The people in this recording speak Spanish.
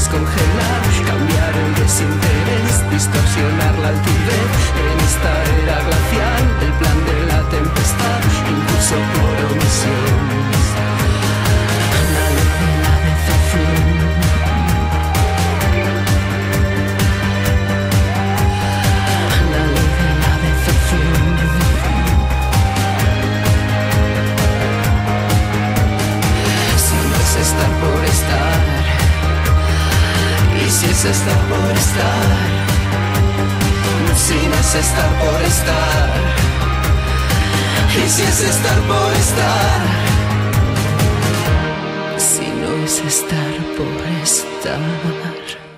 descongelar. más está por estar. no sin más está por estar. Y si es estar por estar. Si no es estar por estar.